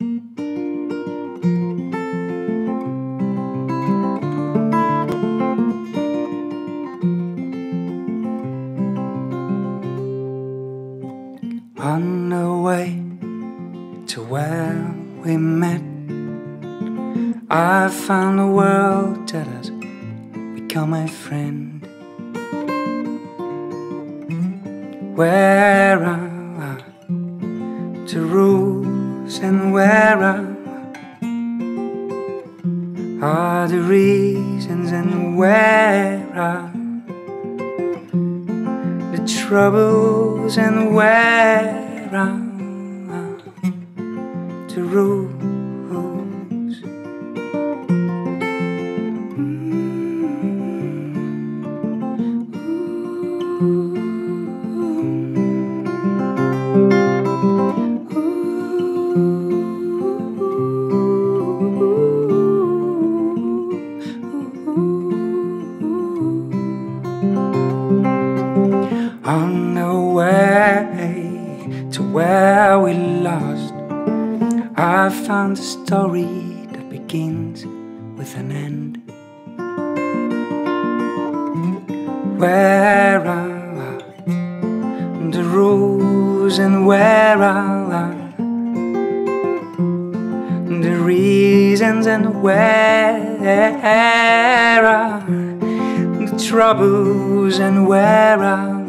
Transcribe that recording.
On the way to where we met, I found a world that has become my friend. Where I to the and where are the reasons and where are the troubles and where are the rules? To where we lost, I found a story that begins with an end. Where are the rules and where are the reasons and where are the troubles and where are